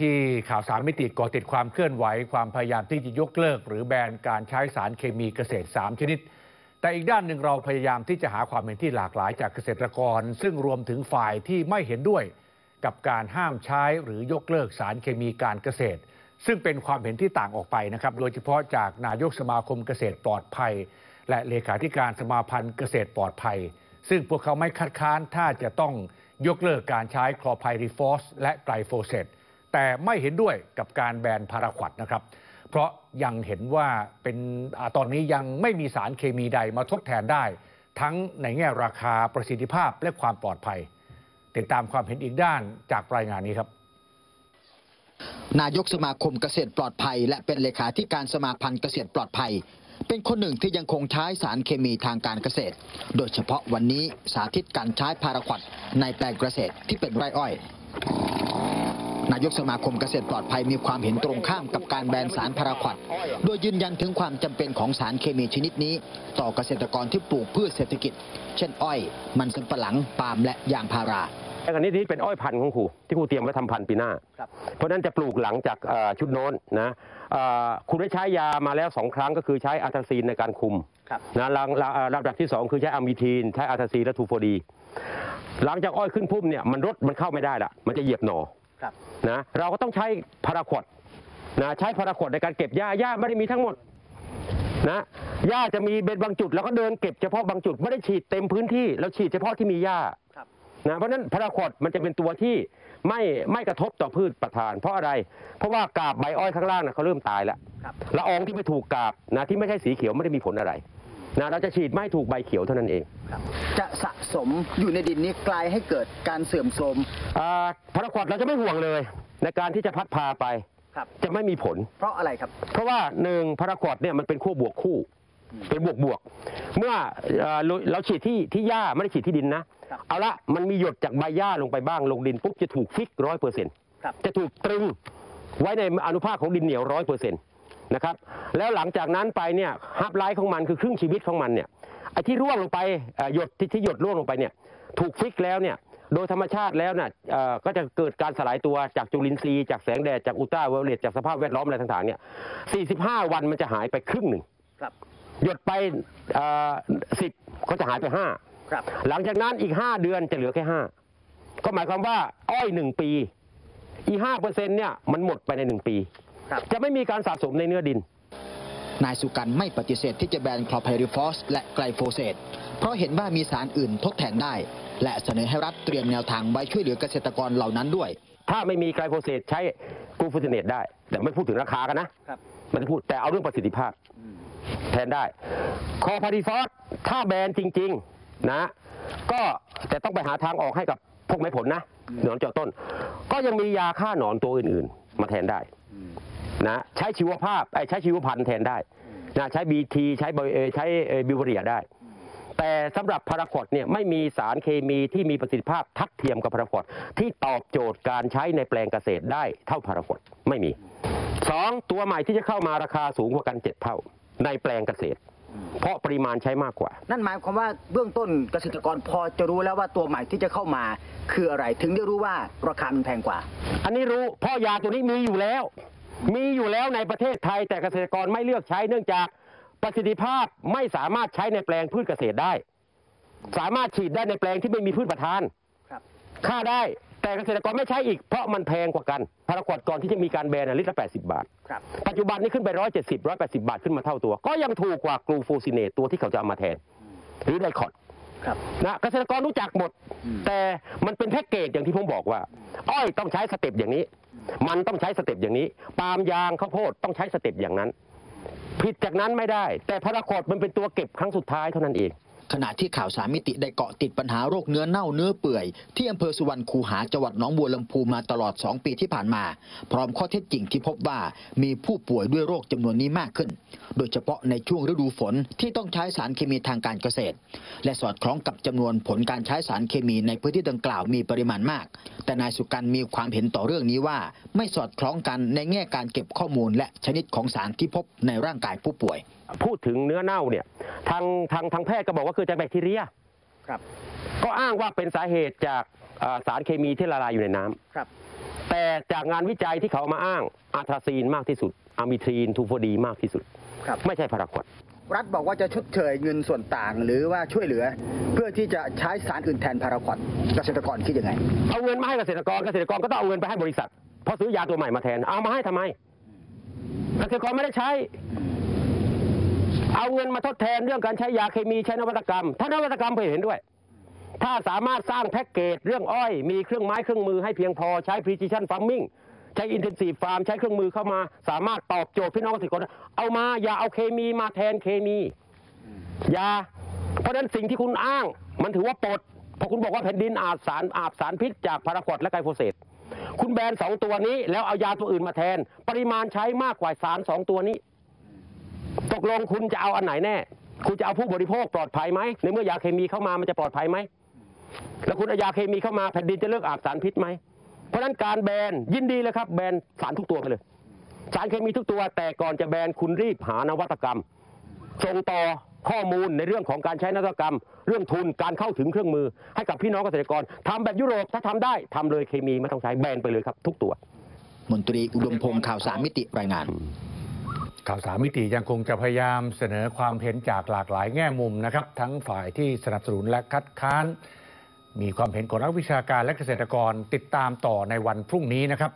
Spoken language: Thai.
ที่ข่าวสารมิติก่อติดความเคลื่อนไหว ความพยายามที่จะยกเลิก หรือแบนการใช้สารเคมีเกษตร 3 ชนิด แต่อีกด้านหนึ่งเราพยายามที่จะหาความเห็นที่หลากหลายจากเกษตรกร ซึ่งรวมถึงฝ่ายที่ไม่เห็นด้วย กับการห้ามใช้หรือยกเลิกสารเคมีการเกษตร ซึ่งเป็นความเห็นที่ต่างออกไปนะครับโดยเฉพาะจากนายกสมาคมเกษตรปลอดภัย และเลขาธิการสมาพันธ์เกษตรปลอดภัย ซึ่งพวกเขาไม่คัดค้านถ้าจะต้องยกเลิกการใช้คลอไพริฟอสและไกลโฟเซต แต่ไม่เห็นด้วยกับการแบนพาราควัดนะครับ เพราะยังเห็นว่าเป็นอตอนนี้ยังไม่มีสารเคมีใดมาทดแทนได้ ทั้งในแง่ราคาประสิทธิภาพและความปลอดภัย ติดตามความเห็นอีกด้านจากรายงานนี้ครับนายกสมาคมเกษตรปลอดภัย และเป็นเลขาธิการสมาพันธ์เกษตรปลอดภัย เป็นคนหนึ่งที่ยังคงใช้สารเคมีทางการเกษตร โดยเฉพาะวันนี้สาธิตการใช้พาราควัดในแปลงเกษตรที่เป็นไร่อ้อย นายกสมาคมเกษตรปลอดภัยมีความเห็นตรงข้ามกับการแบนสารพาราควัดโดยยืนยันถึงความจำเป็นของสารเคมีชนิดนี้ ต่อเกษตรกรที่ปลูกพืชเศรษฐกิจ เช่นอ้อย มันสำปะหลังปาล์มและยางพาราอันนี้ที่เป็นอ้อยพันธุ์ของครูที่ครูเตรียมไว้ทำพันธุ์ปีหน้า เพราะฉะนั้นจะปลูกหลังจากเอ่อชุดโน้นนะเอ่อคุณได้ใช้ยามาแล้วสองครั้งก็คือใช้อาร์ทาซีนในการคุมนะหลังหลังเอ่อลำดับที่สองคือใช้อะมิทีน ใช้อาร์ทาซีนและทูโฟดี หลังจากอ้อยขึ้นพุ่มเนี่ยมันรดมันเข้าไม่ได้ละมันจะเหยียบหน่อ นะเราก็ต้องใช้พาราควดนะใช้พาราควดในการเก็บหญ้าหญ้าไม่ได้มีทั้งหมดนะหญ้าจะมีเป็นบางจุดแล้วก็เดินเก็บเฉพาะบางจุดไม่ได้ฉีดเต็มพื้นที่เราฉีดเฉพาะที่มีหญ้านะเพราะฉะนั้นพาราควดมันจะเป็นตัวที่ไม่ไม่กระทบต่อพืชประทาน เพราะอะไร เพราะว่ากาบใบอ้อยข้างล่างนะเขาเริ่มตายแล้วละอองที่ไม่ถูกกาบนะที่ไม่ใช่สีเขียวไม่ได้มีผลอะไร นะเราจะฉีดไม่ให้ถูกใบเขียวเท่านั้นเองจะสะสมอยู่ในดินนี้กลายให้เกิดการเสื่อมโทรมอ่าพาราควดเราจะไม่ห่วงเลย ในการที่จะพัดพาไป ครับ จะไม่มีผล เพราะอะไรครับ เพราะว่าหนึ่งพาราควดเนี่ยมันเป็นขั้วบวกคู่ เป็นบวกบวกๆเมื่อเอ่อเราเราฉีดที่ที่หญ้าไม่ได้ฉีดที่ดินนะ ครับเอาละมันมีหยดจากใบหญ้าลงไปบ้างลงดินปุ๊บจะถูกฟิกร้อยเปอร์เซ็นต์ครับ จะถูกตรึงไว้ในอนุภาคของดินเหนียวร้อยเปอร์เซ็นต์ นะครับ แล้วหลังจากนั้นไปเนี่ยฮับไลฟ์ของมันคือครึ่งชีวิตของมันเนี่ยไอ้ที่ร่วงลงไปเอ่อหยดที่ที่หยดร่วงลงไปเนี่ยถูกฟิกแล้วเนี่ยโดยธรรมชาติแล้วเนี่ยเอ่อก็จะเกิดการสลายตัวจากจุลินทรีย์จากแสงแดดจากอุลตราไวโอเลตจากสภาพแวดล้อมอะไรต่างๆเนี่ย 45 วันมันจะหายไปครึ่งหนึ่งครับหยดไปสิบก็จะหายไปห้าครับหลังจากนั้นอีกห้าเดือนจะเหลือแค่ห้าก็หมายความว่าอ้อยหนึ่งปี อีห้าเปอร์เซ็นต์เนี่ยมันหมดไปในหนึ่งปีครับ จะไม่มีการสะสมในเนื้อดิน นายสุกันไม่ปฏิเสธที่จะแบนคลอไพริฟอสและไกลโฟเซตเพราะเห็นว่ามีสารอื่นทดแทนได้ และเสนอให้รัฐเตรียมแนวทางไว้ช่วยเหลือเกษตรกรเหล่านั้นด้วย ถ้าไม่มีไกลโฟเซตใช้กลูโฟซิเนตได้ แต่ไม่พูดถึงราคากันนะครับไม่ได้พูดแต่เอาเรื่องประสิทธิภาพแทนได้คอพาริฟอสถ้าแบนจริง ๆนะ ก็แต่ต้องไปหาทางออกให้กับพวกไม้ผลนะหนอนเจาะต้น ก็ยังมียาฆ่าหนอนตัวอื่น ๆ มาแทนได้ นะใช้ชีวภาพไอ้ยใช้ชีวพันธุ์แทนได้นะใช้บีทีใช้ไบเอ่อใช้บิวเรียได้ แต่สำหรับพาราควดเนี่ยไม่มีสารเคมีที่มีประสิทธิภาพทัดเทียมกับพาราควดที่ตอบโจทย์การใช้ในแปลงเกษตรได้เท่าพาราควดไม่มีสองตัวใหม่ที่จะเข้ามาราคาสูงกว่ากันเจ็ดเท่า ในแปลงเกษตร เพราะปริมาณใช้มากกว่า นั่นหมายความว่าเบื้องต้นเกษตรกรพอจะรู้แล้วว่าตัวใหม่ที่จะเข้ามาคืออะไรถึงได้รู้ว่าราคามันแพงกว่า อันนี้รู้เพราะยาตัวนี้มีอยู่แล้ว มีอยู่แล้วในประเทศไทยแต่เกษตรกรไม่เลือกใช้เนื่องจากประสิทธิภาพไม่สามารถใช้ในแปลงพืชเกษตรได้ สามารถฉีดได้ในแปลงที่ไม่มีพืชประทานครับฆ่าได้ แต่เกษตรกรไม่ใช้อีกเพราะมันแพงกว่ากันพาราควอตก่อนที่จะมีการแบนอะลิตรละ 80 บาทครับปัจจุบันนี้ขึ้นไป 170 180 บาทขึ้นมาเท่าตัว ก็ยังถูกกว่ากลูโฟซิเนตตัวที่เขาจะเอามาแทน หรือไดควอต ครับนะเกษตรกรรู้จักหมดอืมแต่มันเป็นแพ็กเกจอย่างที่ผมบอกว่า อ้อยต้องใช้ step อย่างนี้ มันต้องใช้ step อย่างนี้ ปาล์มยางข้าวโพดต้องใช้ step อย่างนั้น ผิดจากนั้นไม่ได้ แต่พาราควอตมันเป็นตัวเก็บครั้งสุดท้ายเท่านั้นเอง ขณะที่ข่าวสารมิติได้เกาะติดปัญหาโรคเนื้อเน่าเนื้อเปื่อย ที่อำเภอสุวรรณคูหาจังหวัดหนองบัวลำพูมาตลอด 2 ปีที่ผ่านมา พร้อมข้อเท็จจริงที่พบว่ามีผู้ป่วยด้วยโรคจำนวนนี้มากขึ้น โดยเฉพาะในช่วงฤดูฝนที่ต้องใช้สารเคมีทางการเกษตร และสอดคล้องกับจำนวนผลการใช้สารเคมีในพื้นที่ดังกล่าวมีปริมาณมาก แต่นายสุกันมีความเห็นต่อเรื่องนี้ว่า ไม่สอดคล้องกันในแง่การเก็บข้อมูล และชนิดของสารที่พบในร่างกายผู้ป่วย พูดถึงเนื้อเน่าเนี่ยทางทางทางแพทย์ก็บอกว่าเกิดจากแบคทีเรียครับ ก็อ้างว่าเป็นสาเหตุจากอ่าสารเคมีที่ละลายอยู่ในน้ำครับแต่จากงานวิจัยที่เขาเอามาอ้างอาทราซีนมากที่สุดอะมิทรีน two four D มากที่สุดครับไม่ใช่พาราควอตรัฐบอกว่าจะชดเชยเงินส่วนต่างหรือว่าช่วยเหลือ เพื่อที่จะใช้สารอื่นแทนพาราควอตเกษตรกรคิดยังไง เอาเงินมาให้เกษตรกรเกษตรกรก็ต้องเอาเงินไปให้บริษัทเพราะซื้อยาตัวใหม่มาแทนเอามาให้ทำไมเกษตรกรไม่ได้ใช้ เอาเงินมาทดแทนเรื่องการใช้ยาเคมีใช้นวัตกรรม ถ้านวัตกรรมเผมเห็นด้วย ถ้าสามารถสร้างแพ็กเกจเรื่องอ้อย มีเครื่องไม้เครื่องมือให้เพียงพอใช้ precision farming ใช้ intensive farm ใช้เครื่องมือเข้ามา สามารถตอบโจทย์พี่น้องเกษตรกรเอามาอย่าเอาเคมีมาแทนเคมียาเพราะฉะนั้นสิ่งที่คุณอ้าง มันถือว่าปลดเพราะคุณบอกว่าแผ่นดินอาบสารอาบสารพิษจากพาราควอดและไกลโฟเสตคุณแบนสองตัวนี้แล้วเอายาตัวอื่นมาแทน ปริมาณใช้มากกว่าสารสองตัวนี้ กลงคุณจะเอาอันไหนแน่ คุณจะเอาผู้บริโภคปลอดภัยไหมในเมื่อยาเคมีเข้ามามันจะปลอดภัยไหมแล้วคุณเอายาเคมีเข้ามาแผ่นดินจะเลิกอาบสารพิษไหมเพราะฉะนั้นการแบนยินดีเลยครับ แบนสารทุกตัวไปเลย สารเคมีทุกตัว แต่ก่อนจะแบนคุณรีบหานวัตกรรมส่งต่อข้อมูลในเรื่องของการใช้นวัตกรรม เรื่องทุนการเข้าถึงเครื่องมือ ให้กับพี่น้องเกษตรกรทำแบบยุโรปถ้าทำได้ทำเลยเคมีไม่ต้องใช้แบนไปเลยครับ ทุกตัว มนตรีอุดมพงศ์ข่าวสารมิติรายงาน ข่าวสามมิติยังคงจะพยายามเสนอความเห็นจากหลากหลายแง่มุมนะครับ ทั้งฝ่ายที่สนับสนุนและคัดค้าน มีความเห็นของนักวิชาการและเกษตรกรติดตามต่อในวันพรุ่งนี้นะครับ